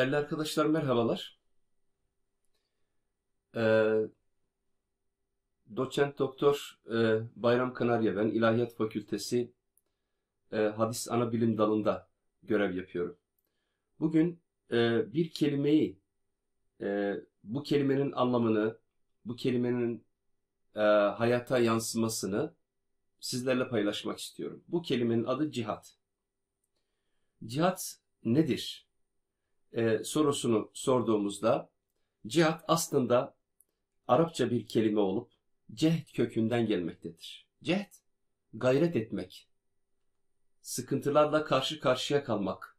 Değerli arkadaşlar merhabalar. Ee, doçent doktor e, Bayram Kanarya ben İlahiyat Fakültesi e, Hadis Ana Bilim Dalı'nda görev yapıyorum. Bugün e, bir kelimeyi, e, bu kelimenin anlamını, bu kelimenin e, hayata yansımasını sizlerle paylaşmak istiyorum. Bu kelimenin adı cihat. Cihat nedir? E, sorusunu sorduğumuzda cihat aslında Arapça bir kelime olup cehd kökünden gelmektedir. Cehd, gayret etmek, sıkıntılarla karşı karşıya kalmak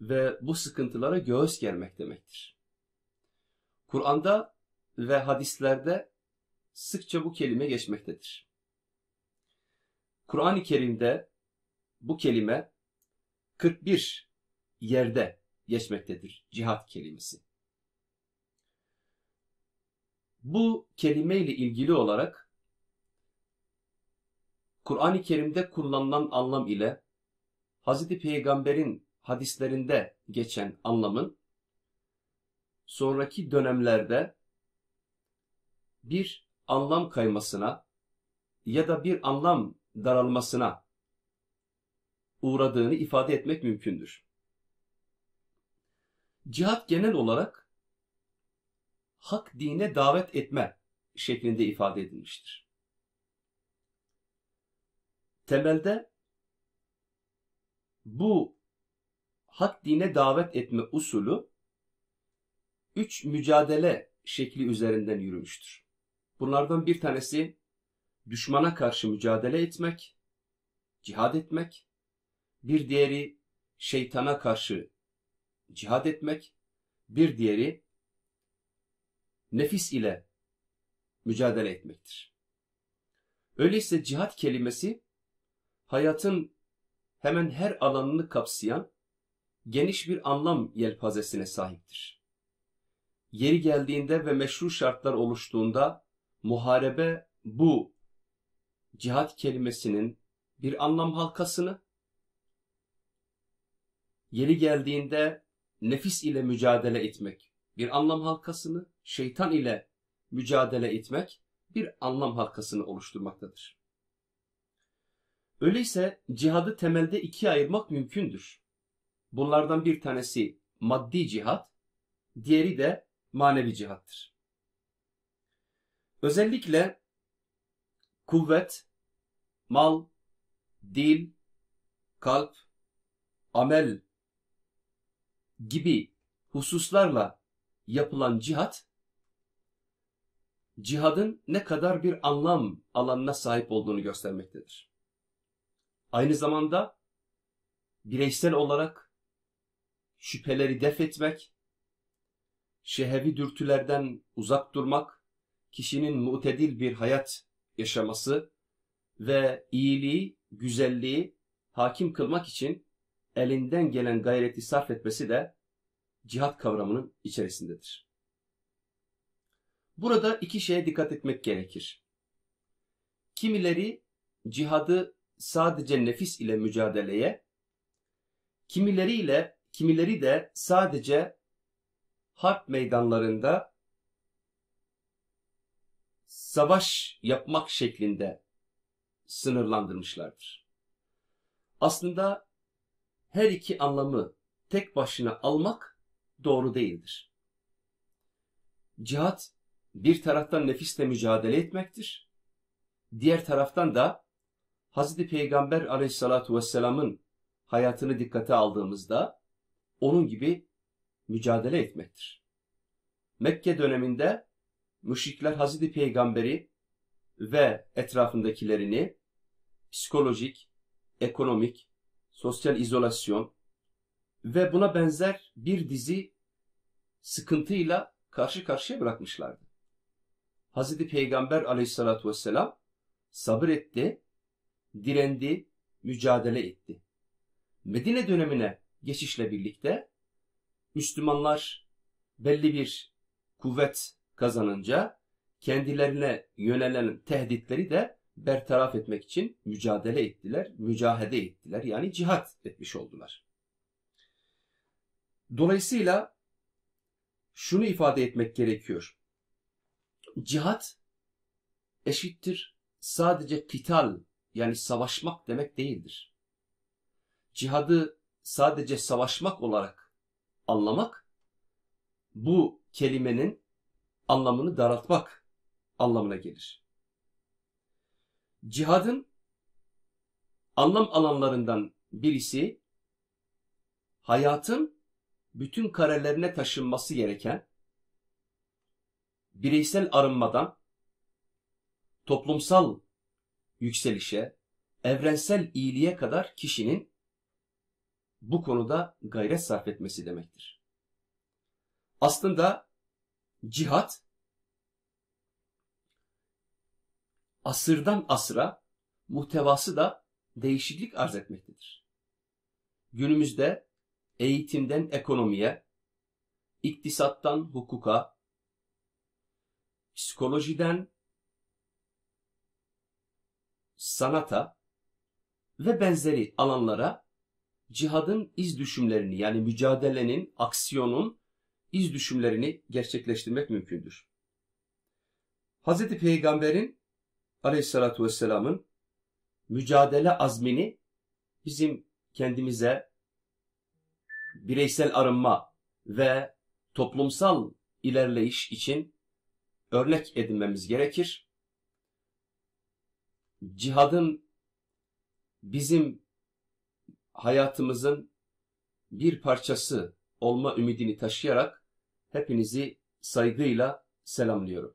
ve bu sıkıntılara göğüs germek demektir. Kur'an'da ve hadislerde sıkça bu kelime geçmektedir. Kur'an-ı Kerim'de bu kelime 41 yerde geçmektedir cihat kelimesi. Bu kelimeyle ilgili olarak Kur'an-ı Kerim'de kullanılan anlam ile Hz. Peygamber'in hadislerinde geçen anlamın sonraki dönemlerde bir anlam kaymasına ya da bir anlam daralmasına uğradığını ifade etmek mümkündür. Cihat genel olarak hak dine davet etme şeklinde ifade edilmiştir. Temelde bu hak dine davet etme usulü üç mücadele şekli üzerinden yürümüştür. Bunlardan bir tanesi düşmana karşı mücadele etmek, cihad etmek, bir diğeri şeytana karşı cihad etmek, bir diğeri nefis ile mücadele etmektir. Öyleyse cihat kelimesi hayatın hemen her alanını kapsayan geniş bir anlam yelpazesine sahiptir. Yeri geldiğinde ve meşru şartlar oluştuğunda muharebe bu cihat kelimesinin bir anlam halkasını, yeri geldiğinde nefis ile mücadele etmek bir anlam halkasını, şeytan ile mücadele etmek bir anlam halkasını oluşturmaktadır. Öyleyse cihadı temelde ikiye ayırmak mümkündür. Bunlardan bir tanesi maddi cihat, diğeri de manevi cihattır. Özellikle kuvvet, mal, dil, kalp, amel gibi hususlarla yapılan cihat, cihadın ne kadar bir anlam alanına sahip olduğunu göstermektedir. Aynı zamanda bireysel olarak şüpheleri def etmek, şehevi dürtülerden uzak durmak, kişinin mutedil bir hayat yaşaması ve iyiliği, güzelliği hakim kılmak için elinden gelen gayreti sarf etmesi de cihat kavramının içerisindedir. Burada iki şeye dikkat etmek gerekir. Kimileri cihadı sadece nefis ile mücadeleye, kimileri ile kimileri de sadece harp meydanlarında savaş yapmak şeklinde sınırlandırmışlardır. Aslında her iki anlamı tek başına almak doğru değildir. Cihat bir taraftan nefisle mücadele etmektir. Diğer taraftan da Hazreti Peygamber aleyhissalatu vesselamın hayatını dikkate aldığımızda onun gibi mücadele etmektir. Mekke döneminde müşrikler Hazreti Peygamberi ve etrafındakilerini psikolojik, ekonomik, sosyal izolasyon ve buna benzer bir dizi sıkıntıyla karşı karşıya bırakmışlardı. Hazreti Peygamber aleyhissalatü vesselam sabır etti, direndi, mücadele etti. Medine dönemine geçişle birlikte Müslümanlar belli bir kuvvet kazanınca kendilerine yönelen tehditleri de bertaraf etmek için mücadele ettiler, mücahede ettiler. Yani cihat etmiş oldular. Dolayısıyla şunu ifade etmek gerekiyor. Cihat eşittir sadece kital yani savaşmak demek değildir. Cihadı sadece savaşmak olarak anlamak bu kelimenin anlamını daraltmak anlamına gelir. Cihadın anlam alanlarından birisi hayatın bütün karelerine taşınması gereken bireysel arınmadan toplumsal yükselişe, evrensel iyiliğe kadar kişinin bu konuda gayret sarf etmesi demektir. Aslında cihat asırdan asra muhtevası da değişiklik arz etmektedir. Günümüzde eğitimden ekonomiye, iktisattan hukuka, psikolojiden sanata ve benzeri alanlara cihadın iz düşümlerini yani mücadelenin, aksiyonun iz düşümlerini gerçekleştirmek mümkündür. Hz. Peygamber'in aleyhissalatu vesselamın mücadele azmini bizim kendimize bireysel arınma ve toplumsal ilerleyiş için örnek edinmemiz gerekir. Cihadın bizim hayatımızın bir parçası olma ümidini taşıyarak hepinizi saygıyla selamlıyorum.